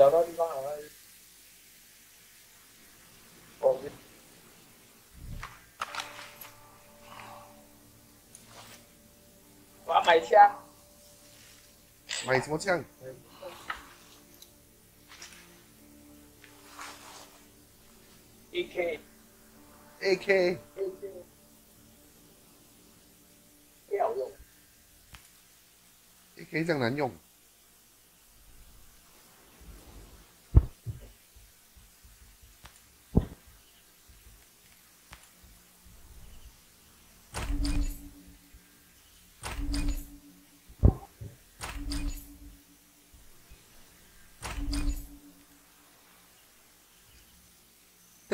sau đó đi con học đi. Còn cái và mày chăng? Mày muốn chăng AK AK AK rằng là nhung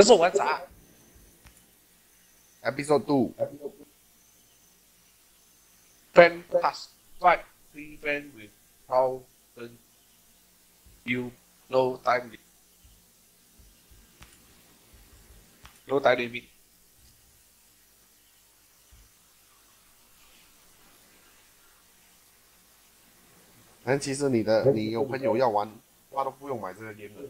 可是我玩啥？Episode Two。Friend pass fight three friend with thousand you no time limit. No time limit. 但其实你的你有朋友要玩，他都不用买这个 game 的。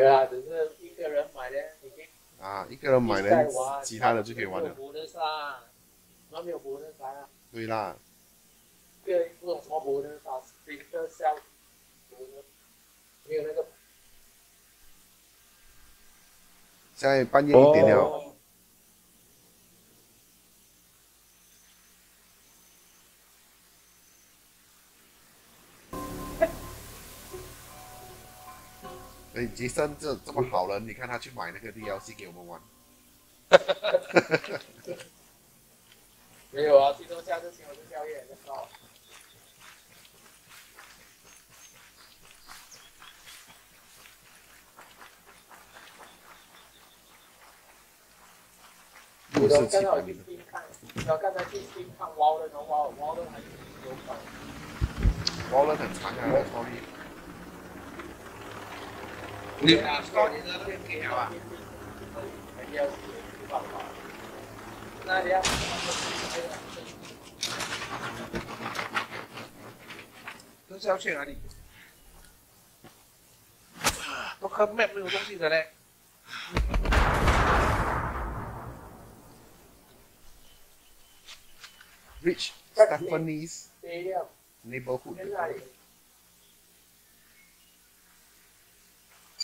对啊，只是一个人买的，你可以啊，一个人买再了，其他的就可以玩了。补的杀，那没有补的杀啊，对啦，这不懂什么没有那个。现在半夜一点了，哦哎，杰森这这么好人，你看他去买那个 DLC 给我们玩。没有啊，最多下次请我吃宵夜就到了。六四七我刚才去听看，我刚才去听看猫的，然后猫猫的还是有搞。玩了很长啊，那个创意。你把高你的片给我啊？还要 Nếu là có thì nó thêm kẹo à? Đây đi em. Tôi sao chuyển là gì, Nó khấm mẹ mình không gì rồi đấy. Rich Stephanie's neighborhood.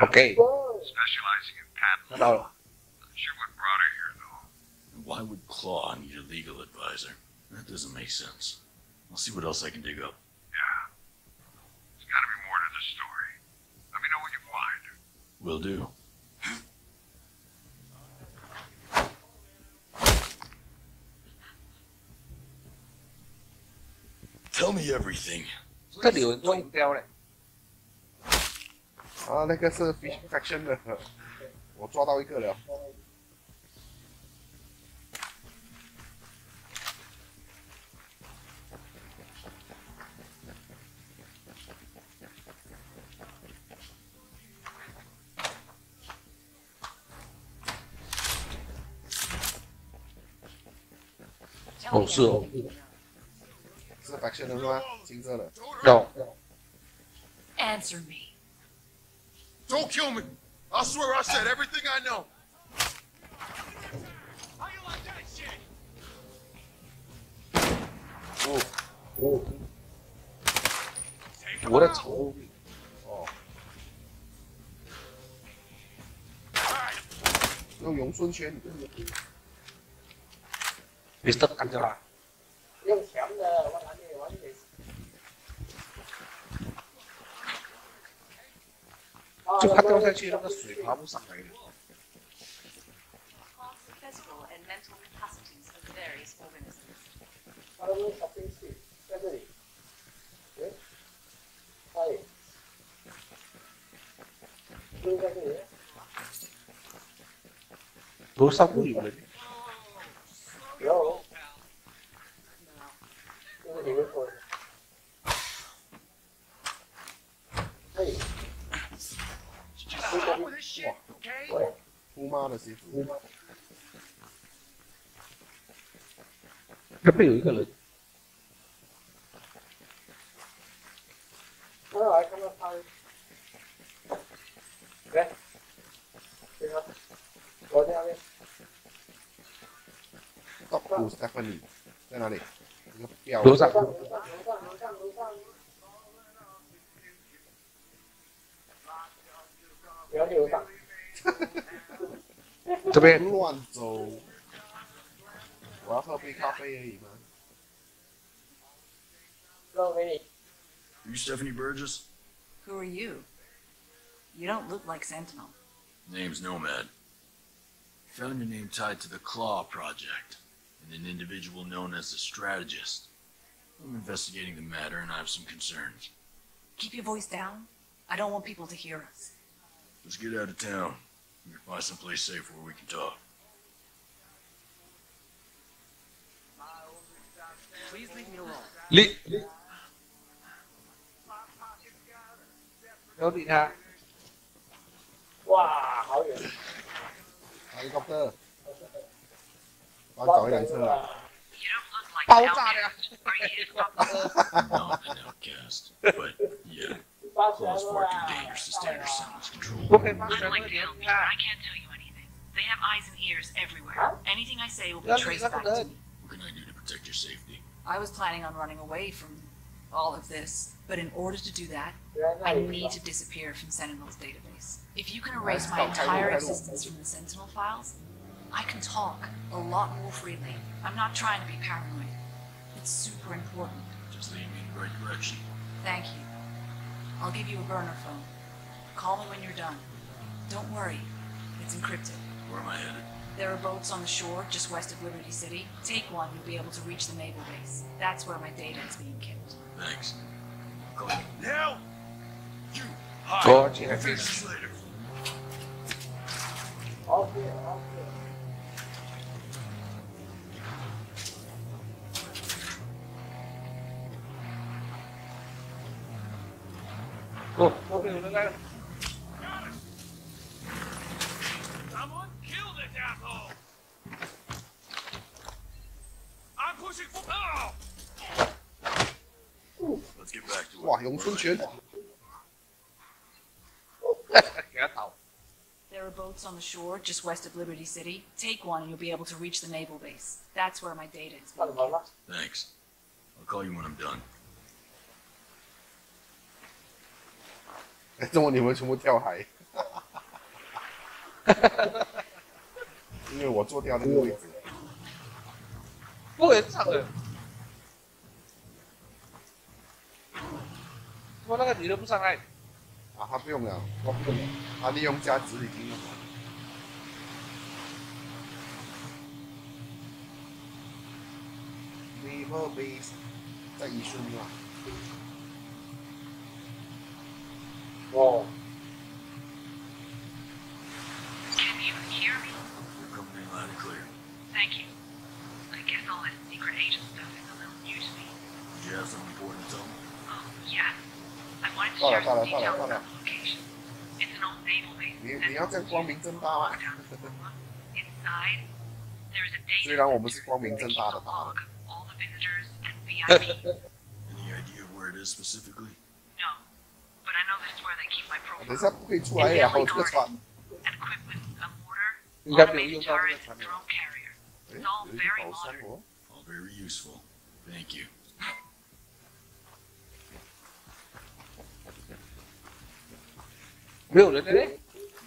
Okay. Specializing in patent. No. Not sure what brought her here, though. Why would Claw need a legal advisor? That doesn't make sense. I'll see what else I can dig up. Yeah. There's gotta be more to this story. Let me know what you find. Will do. Tell me everything. Please. 啊，那个是 Fish Faction 的，我抓到一个了。哦，是哦。是 Faction 的是吗？金色的。有。Answer me. Don't kill me! I swear I said everything I know! 哦哦，我的仇。哦。用咏春拳。 Mister 干掉他。用强的， 就怕掉下去，那个水爬不上来。好了，上不去，在这里。人？有。这个里面过来。哎。Just stop with this shit, okay? 喂，出妈的媳妇，那边有一个人，刚才看到他，来，这个，我在那边，到古 Stephanie 在哪里？楼上楼上楼上楼上楼上不要去楼上，这边乱走。我要喝杯咖啡而已嘛。让给你。 You Stephanie Burgess? Who are you? You don't look like Sentinel. Name's Nomad. Found your name tied to the Claw Project, and an individual known as the Strategist. I'm investigating the matter, and I have some concerns. Keep your voice down. I don't want people to hear us. Let's get out of town. We can find someplace safe where we can talk. Please leave me alone. Wow, hảo vậy. Helicopter. Con chọi đằng xưa à. Bao ra à. An outcast, but yeah. Law enforcement dangerous to standard sounds control. I'd like to help you, but I can't tell you anything. They have eyes and ears everywhere. Anything I say will be traced back to me. What can I do to protect your safety? I was planning on running away from all of this, but in order to do that, I need to disappear from Sentinel's database. If you can erase my entire existence from the Sentinel files, I can talk a lot more freely. I'm not trying to be paranoid. It's super important. Just lead me in the right direction. Thank you. I'll give you a burner phone. Call me when you're done. Don't worry, it's encrypted. Where am I headed? There are boats on the shore just west of Liberty City. Take one, you'll be able to reach the naval base. That's where my data is being kept. Thanks. Go ahead. Now! You! Hi! Talk to you later. I'll be. I'll be. There are boats on the shore just west of Liberty City. Take one and you'll be able to reach the naval base. That's where my data is. Thanks. I'll call you when I'm done. 怎么你们全部跳海？因为我坐掉那个位置，不会唱的。我那个女的不上来，啊，他不用了，我不用了，他利用价值已经用完。Naval base 在宜顺嘛，哦， Can you hear me? You're coming in loud and clear. Thank you. I guess all this secret agent stuff is a little new to me. Did you have something important to tell me? Oh, yeah. I wanted to 到 share 了到 some 了到了 details 到 about 了， the location. It's an old naval base. 你你要这样光明正大吗？ Inside, there is a data 虽然我们是光明正大的打 log of all the visitors and VIP. Any idea of where it is specifically? Để sắp khi chú ấy là hậu chất soạn Gặp được yêu cầu rất thân Đấy, đấy bảo sát của All very useful. Thank you. Miêu lên đấy.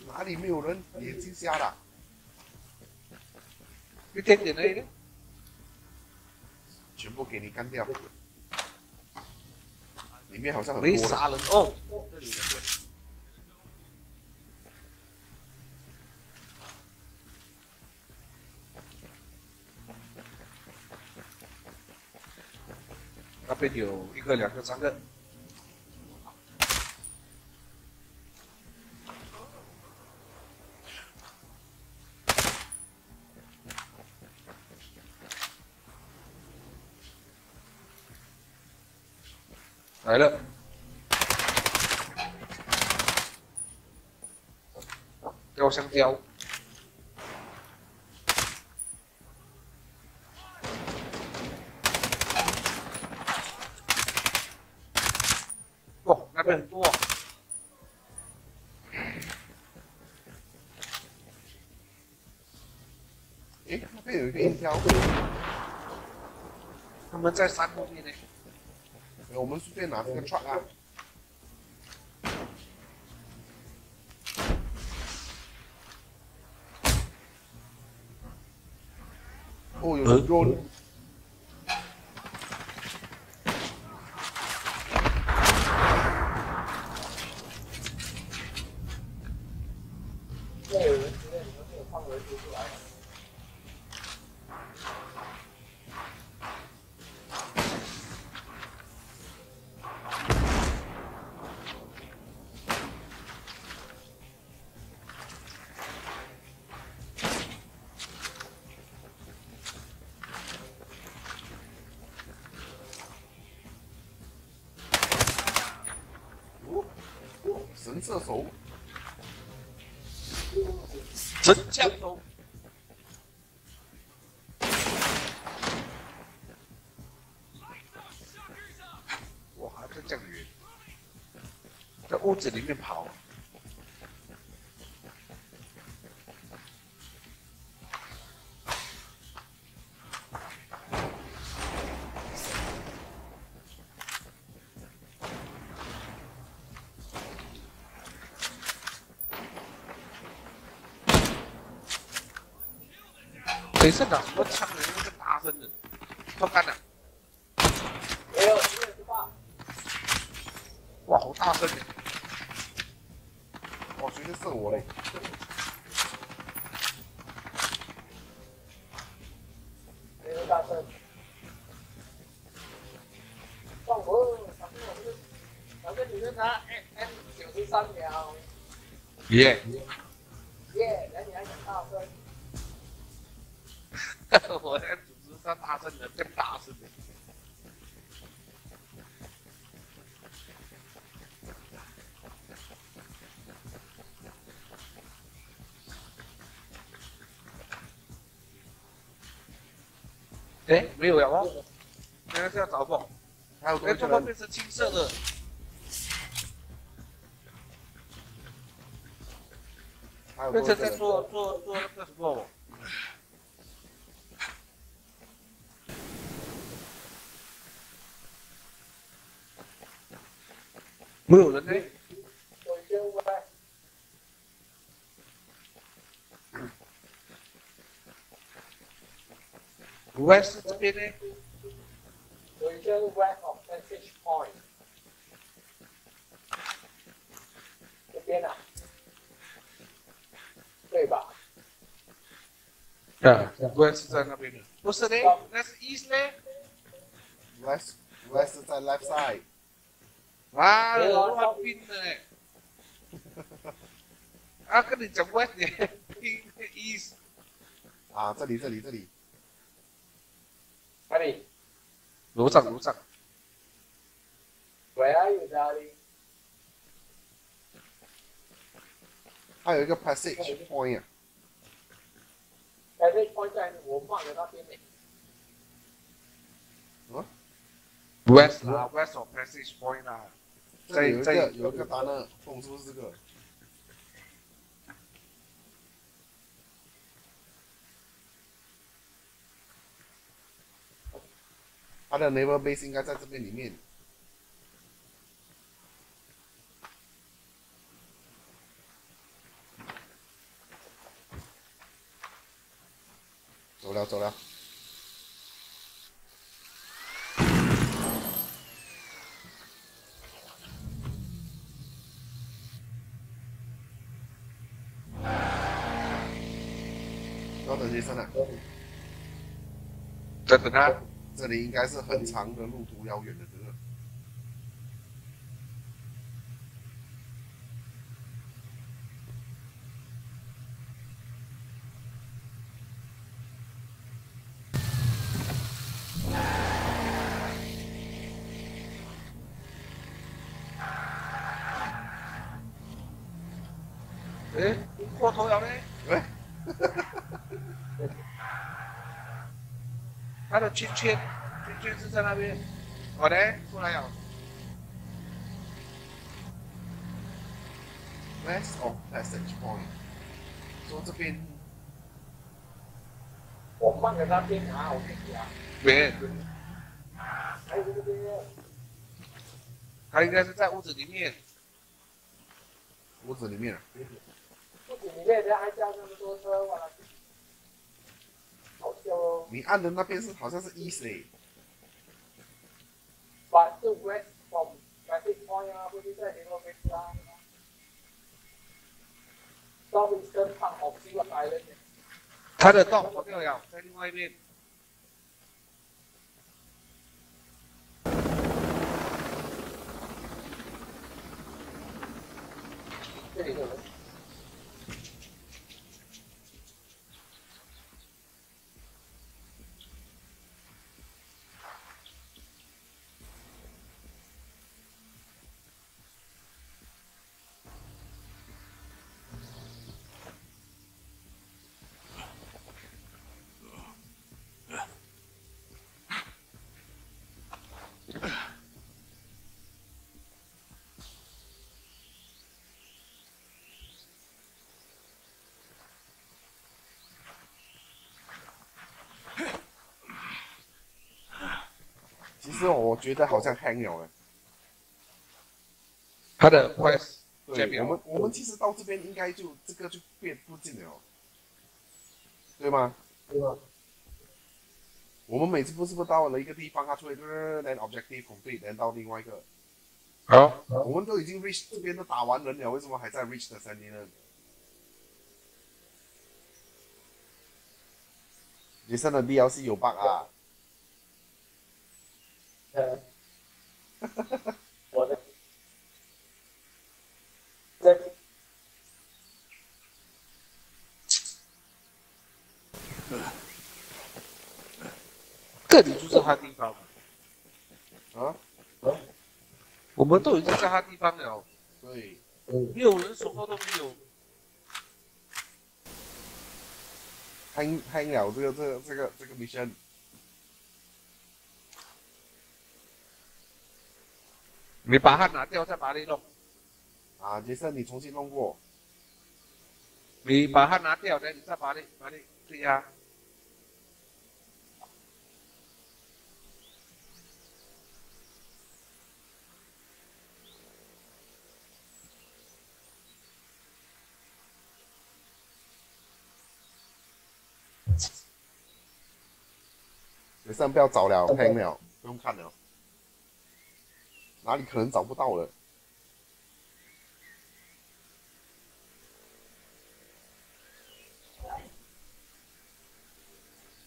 Má đi miêu lên, đi xin xe đã Cái tên đến đây đấy. Chuyến bộ kỷ niệm căn theo 里面好像很没多人，杀人哦。那边有一个、两个、三个。来了。雕香蕉。哦，那边很多。诶，那边有一个银条，他们在山后面呢。我们随便拿这个 truck 啊。哦，有 drone。那有人直接你们没有放人出出来。神射手，神枪手。哇，这这样远，在屋子里面跑。等一下打什么枪的？那个大声的，抽干了。没有，七月十八。哇，好大声的！哦，谁在射我嘞？没有大声。放我，反正我们，反正你们拿 M M 九十三秒，耶、耶， 我在组织上大声的，更大声的。哎，没有了哦，原来是要找不？哎，还有多一个人，怎么变成青色的？还有变成在。做做做那个什么？没有人呢？我先歪， West 这边呢？我先歪哦，message point。这边啊，对吧？啊，West 在那边的。不是呢，那是 East 呢？ West West 在 left side， 啊，我乱拼的呢。啊，跟你讲呢，拼 East。啊，这里这里这里，哪里楼上楼上。？Where are you, darling？还有一个 passage point 啊，message point 在我放的那边呢。West 啦，West of Passage Point 啦。这有一个有一个单呢，蹦出这个，他的 naval base 应该在这边里面。走了走了，真的？等等他！这里应该是很长的路途，遥远的这个。哎，过头了没？圈圈，圈圈是在那边。好的，过来了。West of Passage Point。说这边我放在那边啊，我跟你讲，没，还有这边，他应该是在屋子里面。屋子里面啊，不仅里面人还加那么多车，哇，好笑你按的那边是好像是 E C，，他的洞，在外。这里有人。其实我觉得好像 hang 了诶。他的这对，我们我们其实到这边应该就这个就变不进了，对吗？对吧？我们每次不是不到了一个地方，它就会 then objective complete，then 到另外一个，好，我们都已经 reach 这边都打完人了，为什么还在 reach 的三年呢？你上的 DLC 有 bug 啊？呃，我的，这这里就是他地方。啊？啊我们都已经在他地方了，对，没有人什么都没有。hang hang 了这个这个这个这个 mission，你把它拿掉，再把你弄。啊，杰森你重新弄过，你把它拿掉，然后你再把你把你对呀、杰森不要找了，hang 了，不用看了，哪里可能找不到了？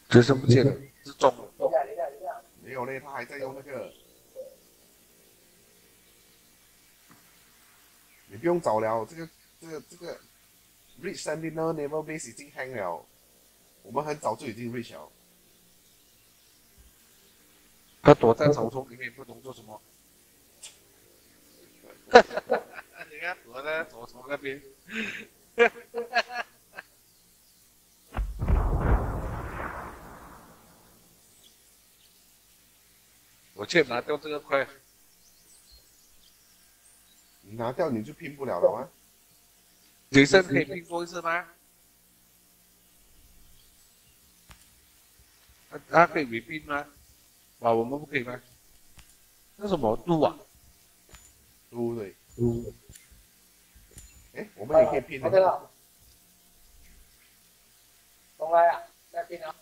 只是不见了，是中了。没有嘞，他还在用那个。你不用找了，这个这个这个 Reach Sentinel Naval Base 已经 hang 了，我们很早就已经 reach 了。他躲在草丛里面，不懂做什么。你看躲在草丛那边。我去拿掉这个块，你拿掉你就拼不了了吗？女生可以拼多一次吗？他他可以没拼吗？啊，我们不可以吗？那什么路啊？对不对？哎，我们也可以拼的。 OK 了，重来啊，再拼啊，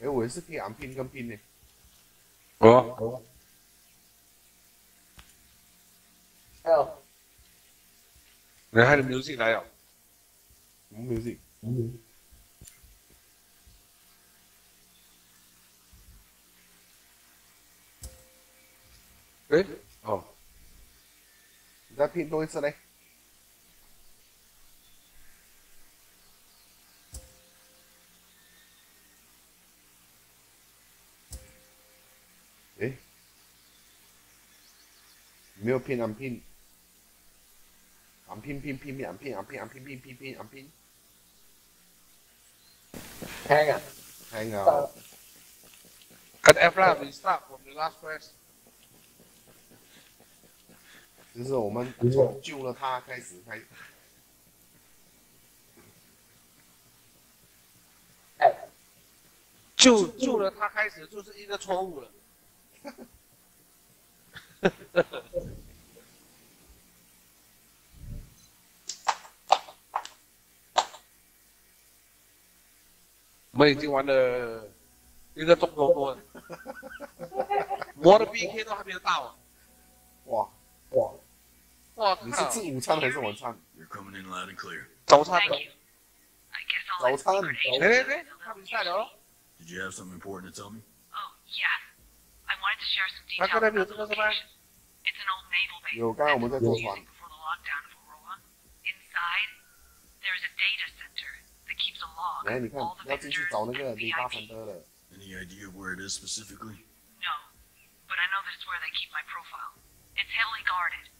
哎，我也是可以按拼跟拼的。哦，还有，你还有 music 来哦。什么 music？哎， Good? Oh. Is that Pete Noise today? Eh? Meu pin, I'm pin. I'm pin, pin, pin, pin, I'm pin, I'm pin, I'm pin, pin, pin, pin, I'm pin. Hang on. Hang on. Cut F lab, we stop from the last press. 就是我们从救了他开始开。就救了他，开始就是一个错误了。我们已经玩了一个钟头多了，我的 PK 都还没有到啊！哇哇！我你是靠，吃午餐还是晚餐？ You're coming in loud and clear. 早餐了。 Thank you. I guess I'll 早餐，来来来，他比赛了哦。 Did you have something important to tell me? Oh, yes. I wanted to share some 那 details 刚才没有 about 这 the 个是吗？ location. It's an old naval base. 有，刚刚我们在坐 using 船， before the lockdown of Aurora. Inside, there is a data center that keeps a log 来， of 你看 all the 要进去 visitors 找那个 and 雷达 VIP. 森德了。 Any idea of where it is specifically? No, but I know that it's where they keep my profile. It's heavily guarded and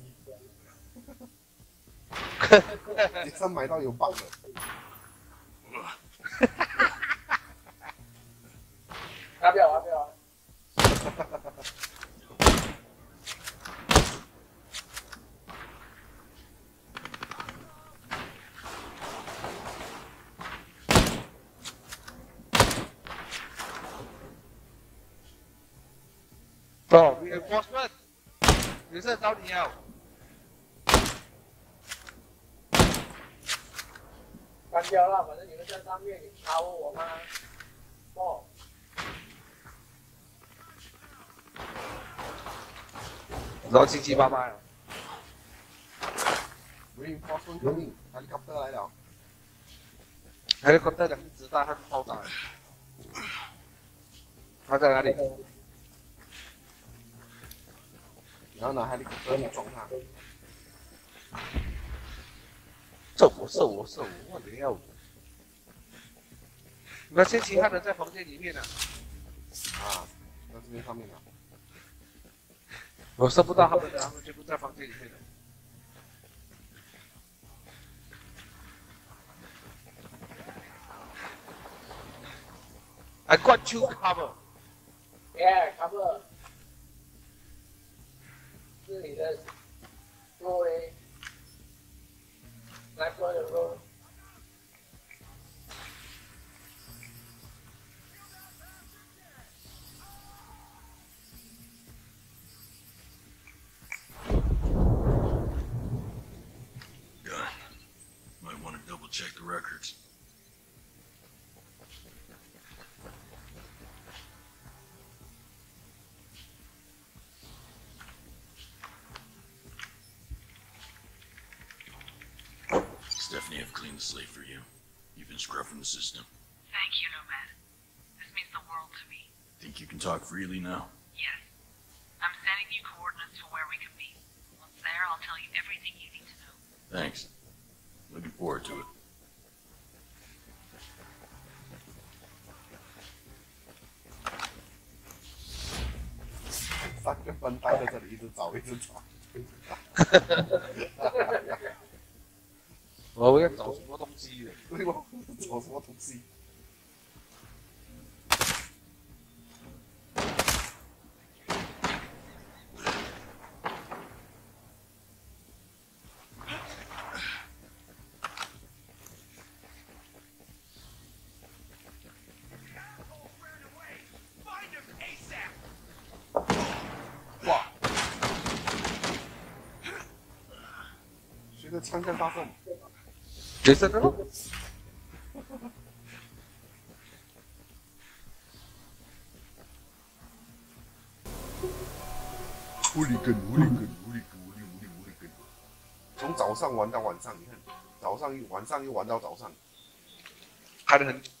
哦，到了。烂标西，街上买到有棒的，要不要？要不要？哦，reinforcement，有事找你哦。关掉了，反正你们在上面，你查问我吗？哦，然后七七八八呀。reinforcement coming helicopter 来了，helicopter 两颗子弹，它是爆炸的。他在哪里？然后拿 helicopter 去撞他，这我，射我，射我！我的要。那些其他人在房间里面呢、啊，在这边上面了，我射不到他们的，他们全部在房间里面的。I got you cover。耶，cover，records. Stephanie, I've cleaned the slate for you. You've been scrubbing the system. Thank you, Nomad. This means the world to me. Think you can talk freely now? Yes. I'm sending you coordinates for where we can meet. Once there, I'll tell you everything you need to know. Thanks. Looking forward to it. 三个分待在这里一直找，一直找，我要找什么东西？对吧？找什么东西？随着枪声发射，角色呢？狐狸跟，狐狸跟，狐狸跟，狐狸狐狸狐狸跟，从早上玩到晚上，你看，早上又晚上又玩到早上。开得很。好，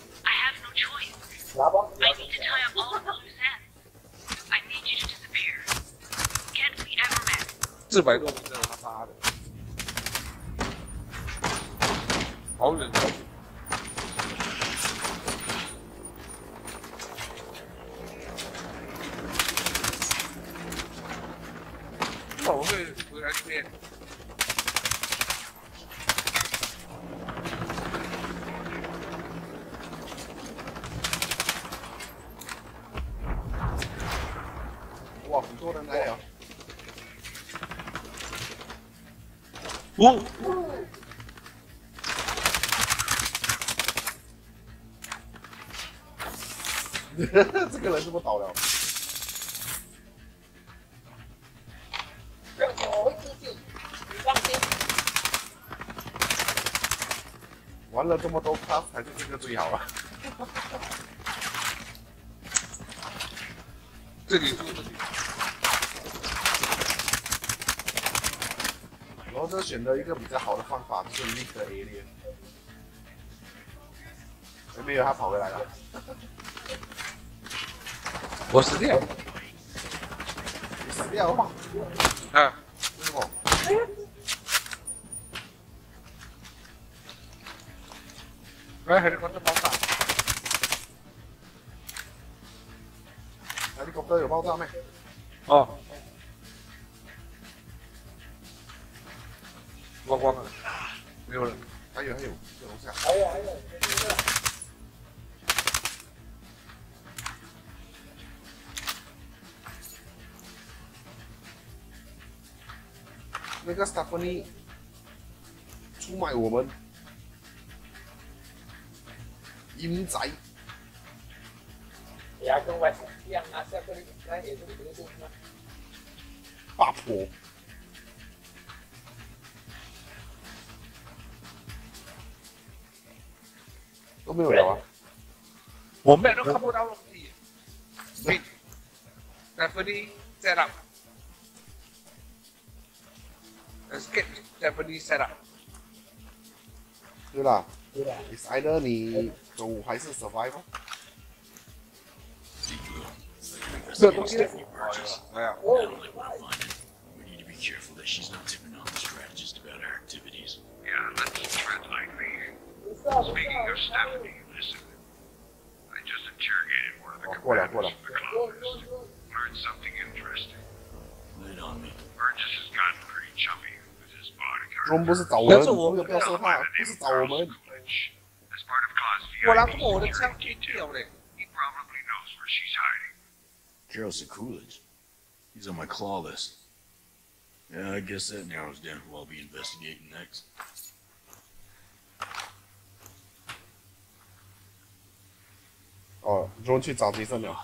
四百多米的他妈的，好远好远。那我会回来这边。哇，很多人来了。哦，这个人怎么倒了？我会自己，你放心。玩了这么多 class，还是这个最好啊！这里住这里。然后这选择一个比较好的方法，就是 leave the area。哎没有，他跑回来了。我死掉。你死掉了吗？啊，为什么？哎，还是关这爆炸。helicopter 有爆炸没？哦。个 Stephanie 出卖我们，阴宅。也跟外甥一样啊下这里，那也是得住嘛。八婆。都没有聊啊！我们都看不到东西。对。Stephanie set up。Escape Stephanie set up。对啦对吧？ ，It's either 你走还是 survive 哦。 See, Blue. It's like you're 这东 investigating 西。 Stephanie Burgess. 哎呀， I don't really want to find it. We need to be careful that she's not tipping on the strategist about our activities. Yeah, let's tread lightly. 不知道，不知 Speaking 道 of。Stephanie, listen. I just interrogated one of the Oh,过来，过来。 commanders of the Colossus. Learned something his bodyguard. 中不是找我们，但是我不要不要说他，不是找我们。 Glitch. As part of Cause 我拿 VIP 过我的枪 security 去掉 detail, 嘞。 he probably knows where she's hiding. Gerald Coolidge. He's on my claw list. Yeah, I guess that narrows down who I'll be investigating next. 哦，John 去找杰森了。